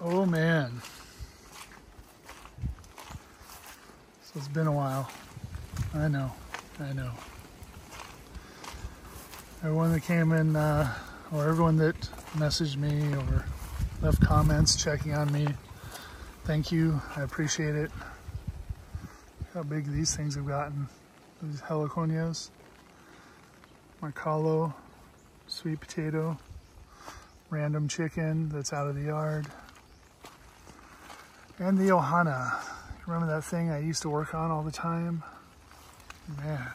Oh man. So it's been a while. I know, I know. Everyone that came in, uh, or everyone that messaged me or left comments checking on me, thank you. I appreciate it. How big these things have gotten. These heliconias. Marcalo, sweet potato, random chicken that's out of the yard. And the Ohana. Remember that thing I used to work on all the time? Man,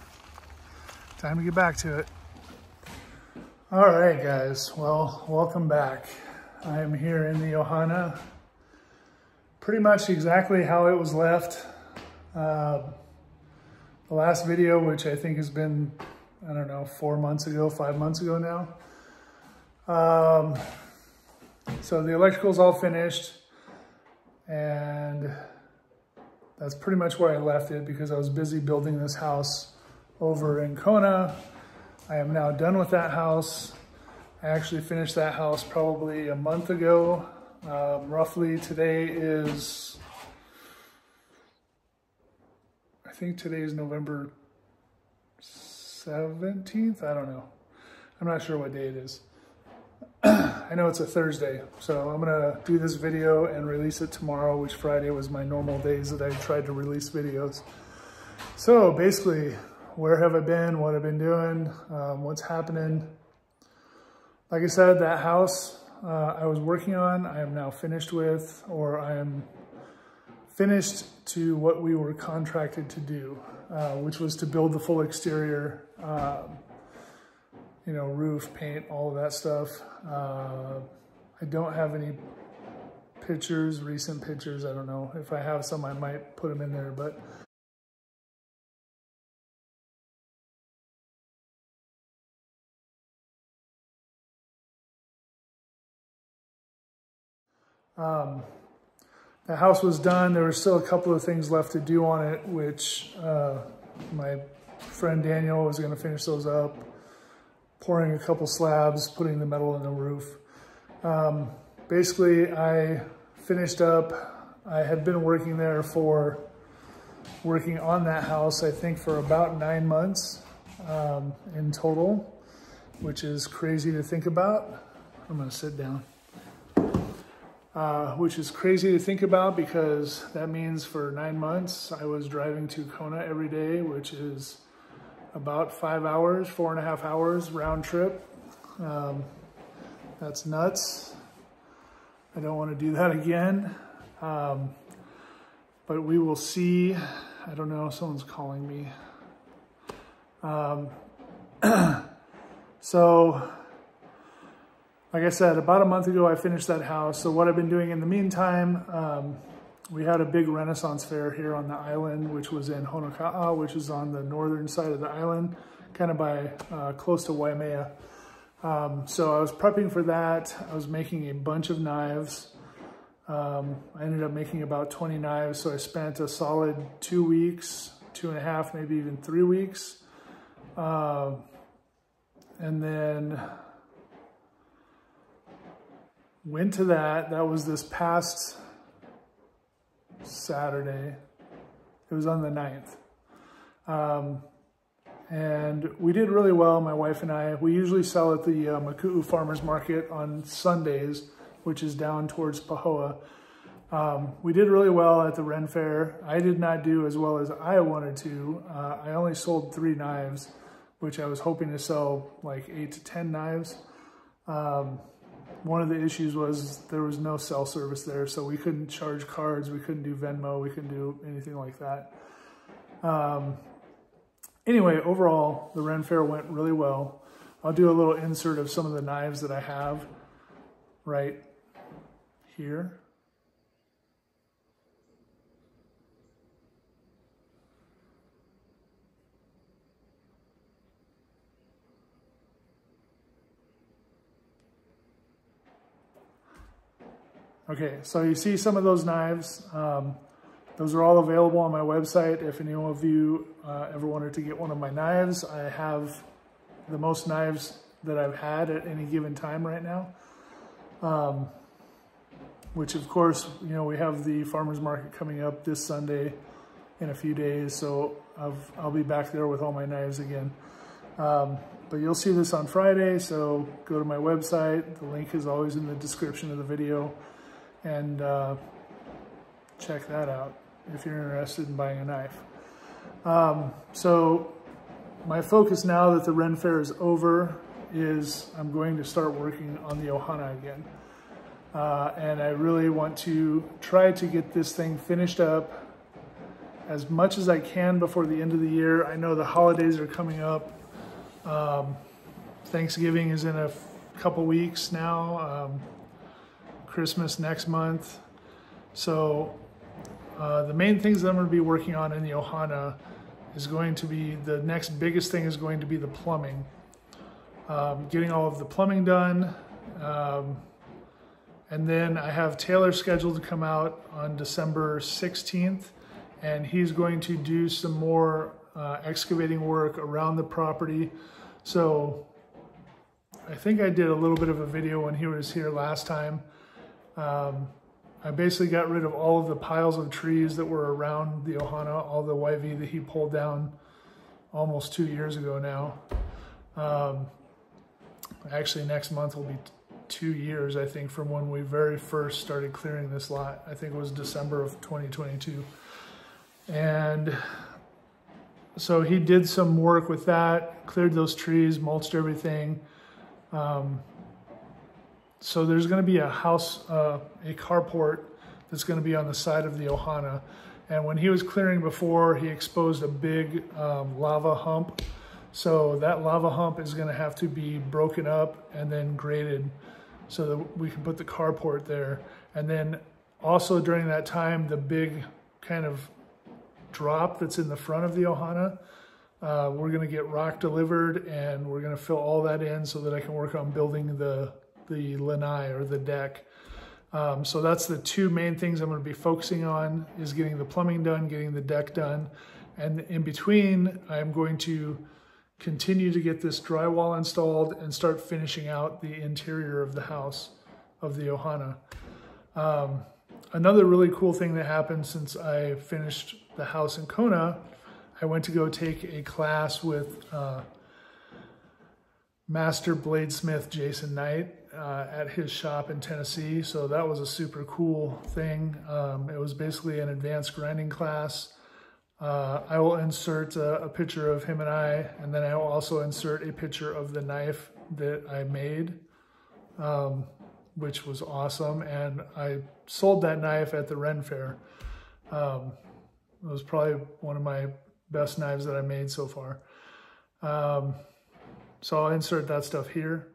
time to get back to it. All right, guys. Well, welcome back. I am here in the Ohana. Pretty much exactly how it was left. Uh, the last video, which I think has been, I don't know, four months ago, five months ago now. Um, so the electrical's all finished and that's pretty much where I left it because I was busy building this house over in Kona. I am now done with that house. I actually finished that house probably a month ago. Um, roughly today is, I think today is November 17th. I don't know. I'm not sure what day it is. I know it's a Thursday, so I'm gonna do this video and release it tomorrow, which Friday was my normal days that I tried to release videos. So basically, where have I been, what I've been doing, um, what's happening. Like I said, that house uh, I was working on, I am now finished with, or I am finished to what we were contracted to do, uh, which was to build the full exterior. Um, you know, roof, paint, all of that stuff. Uh, I don't have any pictures, recent pictures. I don't know. If I have some, I might put them in there, but Um, the house was done. There were still a couple of things left to do on it, which uh, my friend Daniel was going to finish those up pouring a couple slabs, putting the metal in the roof. Um, basically, I finished up. I had been working there for, working on that house, I think for about nine months um, in total, which is crazy to think about. I'm gonna sit down. Uh, which is crazy to think about because that means for nine months I was driving to Kona every day, which is about five hours, four and a half hours round trip. Um, that's nuts. I don't want to do that again. Um, but we will see. I don't know, someone's calling me. Um, so, like I said, about a month ago, I finished that house. So what I've been doing in the meantime, um, we had a big Renaissance fair here on the island, which was in Honoka'a, which is on the northern side of the island, kind of by uh, close to Waimea. Um, so I was prepping for that. I was making a bunch of knives. Um, I ended up making about 20 knives, so I spent a solid two weeks, two and a half, maybe even three weeks. Uh, and then went to that. That was this past Saturday. It was on the 9th. Um, and we did really well, my wife and I. We usually sell at the uh, Maku'u Farmers Market on Sundays, which is down towards Pahoa. Um, we did really well at the Ren Fair. I did not do as well as I wanted to. Uh, I only sold three knives, which I was hoping to sell like eight to 10 knives. Um, one of the issues was there was no cell service there, so we couldn't charge cards, we couldn't do Venmo, we couldn't do anything like that. Um, anyway, overall, the Ren Fair went really well. I'll do a little insert of some of the knives that I have right here. Okay, so you see some of those knives. Um, those are all available on my website. If any of you uh, ever wanted to get one of my knives, I have the most knives that I've had at any given time right now. Um, which of course, you know, we have the farmer's market coming up this Sunday in a few days. So i will be back there with all my knives again. Um, but you'll see this on Friday. So go to my website. The link is always in the description of the video and uh, check that out if you're interested in buying a knife. Um, so my focus now that the Ren Fair is over is I'm going to start working on the Ohana again. Uh, and I really want to try to get this thing finished up as much as I can before the end of the year. I know the holidays are coming up. Um, Thanksgiving is in a couple weeks now. Um, Christmas next month. So uh, the main things that I'm going to be working on in the Ohana is going to be, the next biggest thing is going to be the plumbing. Um, getting all of the plumbing done. Um, and then I have Taylor scheduled to come out on December 16th and he's going to do some more uh, excavating work around the property. So I think I did a little bit of a video when he was here last time. Um, I basically got rid of all of the piles of trees that were around the Ohana, all the YV that he pulled down almost two years ago now. Um, actually, next month will be two years, I think, from when we very first started clearing this lot. I think it was December of 2022. And so he did some work with that, cleared those trees, mulched everything. Um, so there's going to be a house, uh, a carport that's going to be on the side of the Ohana. And when he was clearing before, he exposed a big um, lava hump. So that lava hump is going to have to be broken up and then graded so that we can put the carport there. And then also during that time, the big kind of drop that's in the front of the Ohana. Uh, we're going to get rock delivered and we're going to fill all that in so that I can work on building the, the lanai or the deck. Um, so that's the two main things I'm going to be focusing on is getting the plumbing done, getting the deck done. And in between, I'm going to continue to get this drywall installed and start finishing out the interior of the house of the Ohana. Um, another really cool thing that happened since I finished the house in Kona, I went to go take a class with uh, master bladesmith Jason Knight uh, at his shop in Tennessee. So that was a super cool thing. Um, it was basically an advanced grinding class. Uh, I will insert a, a, picture of him and I, and then I will also insert a picture of the knife that I made, um, which was awesome. And I sold that knife at the Ren Fair. Um, it was probably one of my best knives that I made so far. Um, so I'll insert that stuff here.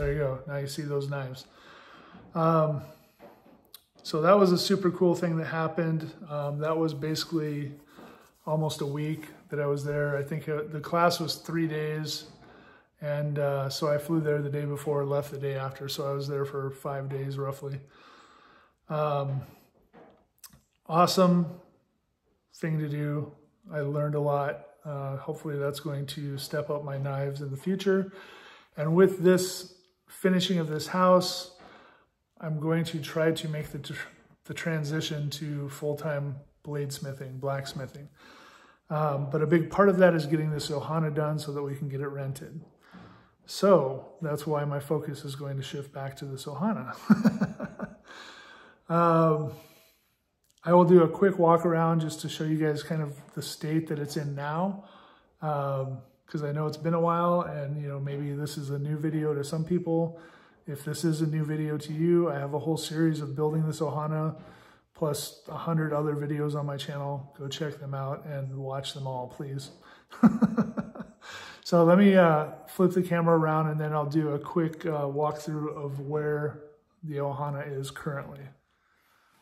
There you go. Now you see those knives. Um, so that was a super cool thing that happened. Um, that was basically almost a week that I was there. I think uh, the class was three days. And uh, so I flew there the day before, left the day after. So I was there for five days roughly. Um, awesome thing to do. I learned a lot. Uh, hopefully that's going to step up my knives in the future. And with this finishing of this house, I'm going to try to make the, the transition to full-time bladesmithing, blacksmithing. Um, but a big part of that is getting this Ohana done so that we can get it rented. So that's why my focus is going to shift back to this Ohana. um, I will do a quick walk around just to show you guys kind of the state that it's in now. Because I know it's been a while and you know maybe this is a new video to some people. If this is a new video to you, I have a whole series of building this Ohana plus a hundred other videos on my channel. Go check them out and watch them all, please. so let me uh, flip the camera around and then I'll do a quick uh, walkthrough of where the Ohana is currently.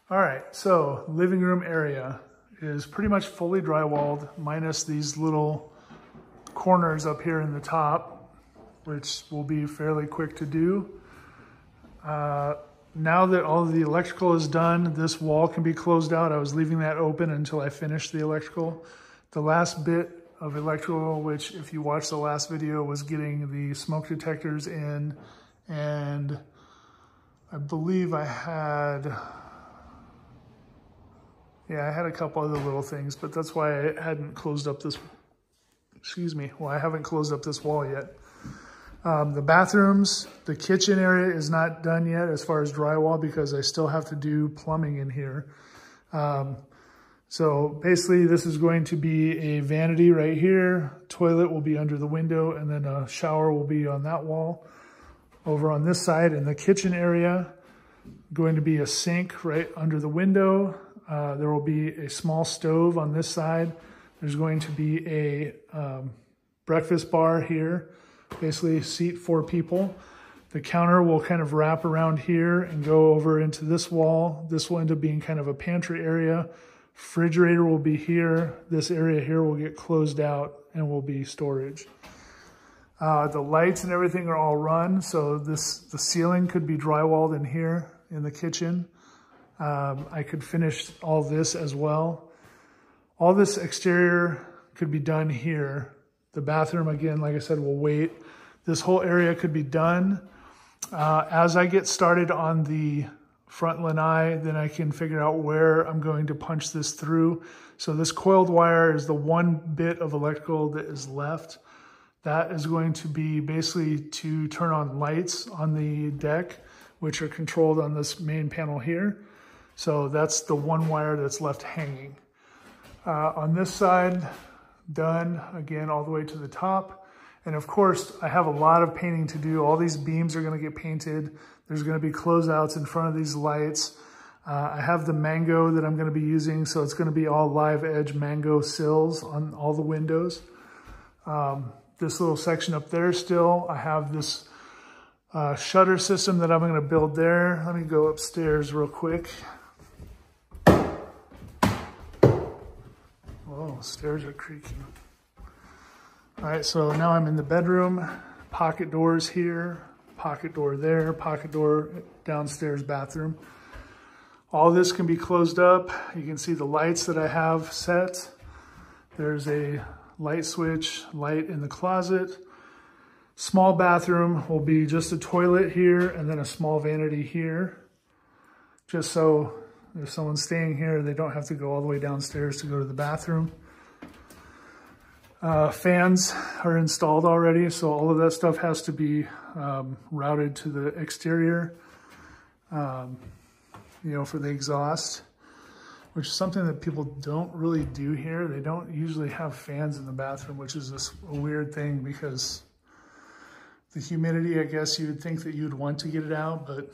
All right, so living room area is pretty much fully drywalled minus these little corners up here in the top, which will be fairly quick to do. Uh, now that all the electrical is done, this wall can be closed out. I was leaving that open until I finished the electrical. The last bit of electrical, which if you watch the last video, was getting the smoke detectors in and I believe I had, yeah, I had a couple other little things, but that's why I hadn't closed up this, excuse me, well, I haven't closed up this wall yet. Um, the bathrooms, the kitchen area is not done yet as far as drywall because I still have to do plumbing in here. Um, so basically this is going to be a vanity right here. Toilet will be under the window and then a shower will be on that wall. Over on this side in the kitchen area, going to be a sink right under the window. Uh, there will be a small stove on this side. There's going to be a um, breakfast bar here basically seat four people. The counter will kind of wrap around here and go over into this wall. This will end up being kind of a pantry area. Refrigerator will be here. This area here will get closed out and will be storage. Uh, the lights and everything are all run, so this the ceiling could be drywalled in here in the kitchen. Um, I could finish all this as well. All this exterior could be done here the bathroom, again, like I said, will wait. This whole area could be done. Uh, as I get started on the front lanai, then I can figure out where I'm going to punch this through. So this coiled wire is the one bit of electrical that is left. That is going to be basically to turn on lights on the deck, which are controlled on this main panel here. So that's the one wire that's left hanging. Uh, on this side, done again all the way to the top. And of course, I have a lot of painting to do. All these beams are gonna get painted. There's gonna be closeouts in front of these lights. Uh, I have the mango that I'm gonna be using, so it's gonna be all live edge mango sills on all the windows. Um, this little section up there still, I have this uh, shutter system that I'm gonna build there. Let me go upstairs real quick. Stairs are creaking. All right, so now I'm in the bedroom. Pocket doors here, pocket door there, pocket door downstairs bathroom. All this can be closed up. You can see the lights that I have set. There's a light switch, light in the closet. Small bathroom will be just a toilet here and then a small vanity here. Just so if someone's staying here, they don't have to go all the way downstairs to go to the bathroom. Uh, fans are installed already, so all of that stuff has to be um, routed to the exterior, um, you know, for the exhaust, which is something that people don't really do here. They don't usually have fans in the bathroom, which is this, a weird thing because the humidity, I guess you would think that you'd want to get it out, but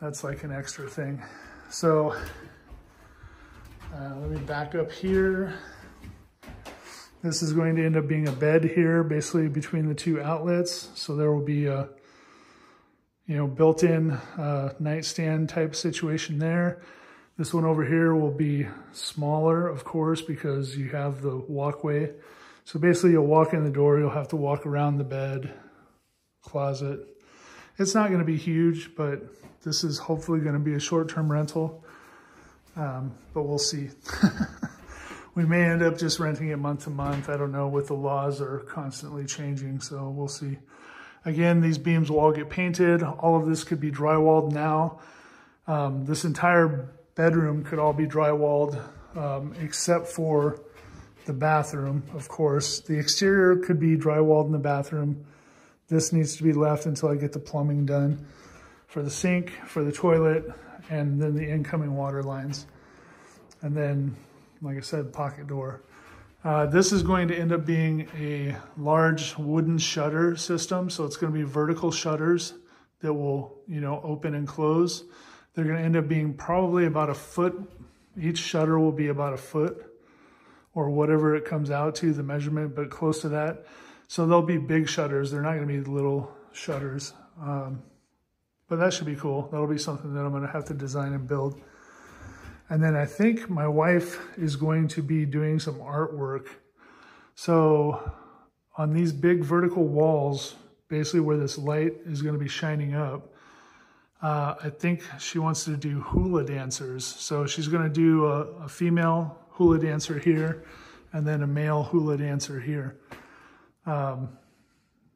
that's like an extra thing. So uh, let me back up here. This is going to end up being a bed here, basically between the two outlets. So there will be a, you know, built-in uh, nightstand type situation there. This one over here will be smaller, of course, because you have the walkway. So basically you'll walk in the door, you'll have to walk around the bed, closet. It's not gonna be huge, but this is hopefully gonna be a short-term rental, um, but we'll see. we may end up just renting it month to month. I don't know what the laws are constantly changing, so we'll see. Again, these beams will all get painted. All of this could be drywalled now. Um, this entire bedroom could all be drywalled um, except for the bathroom, of course. The exterior could be drywalled in the bathroom. This needs to be left until I get the plumbing done for the sink, for the toilet, and then the incoming water lines. And then like I said, pocket door. Uh, this is going to end up being a large wooden shutter system. So it's going to be vertical shutters that will, you know, open and close. They're going to end up being probably about a foot. Each shutter will be about a foot or whatever it comes out to, the measurement, but close to that. So they'll be big shutters. They're not going to be little shutters. Um, but that should be cool. That'll be something that I'm going to have to design and build. And then I think my wife is going to be doing some artwork. So on these big vertical walls, basically where this light is going to be shining up, uh, I think she wants to do hula dancers. So she's going to do a, a, female hula dancer here and then a male hula dancer here. Um,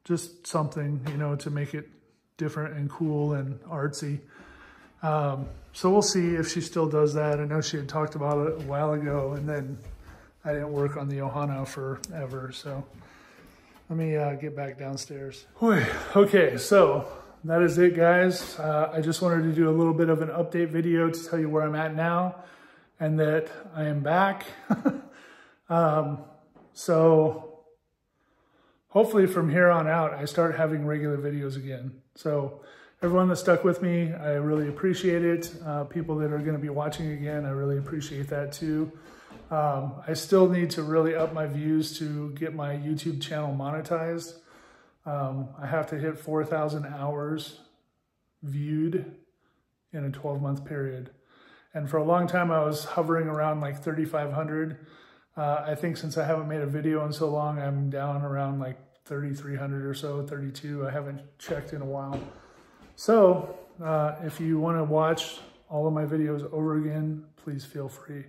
just something, you know, to make it different and cool and artsy. Um, so we'll see if she still does that. I know she had talked about it a while ago and then I didn't work on the Ohana forever. So let me uh, get back downstairs. Okay, so that is it guys. Uh, I just wanted to do a little bit of an update video to tell you where I'm at now and that I am back. um, so hopefully from here on out, I start having regular videos again. So everyone that stuck with me, I really appreciate it. Uh, people that are gonna be watching again, I really appreciate that too. Um, I still need to really up my views to get my YouTube channel monetized. Um, I have to hit 4,000 hours viewed in a 12 month period. And for a long time, I was hovering around like 3,500. Uh, I think since I haven't made a video in so long, I'm down around like 3,300 or so, 32. I haven't checked in a while. So uh, if you want to watch all of my videos over again, please feel free.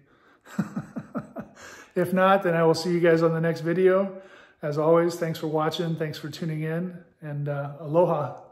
if not, then I will see you guys on the next video. As always, thanks for watching. Thanks for tuning in and uh, aloha.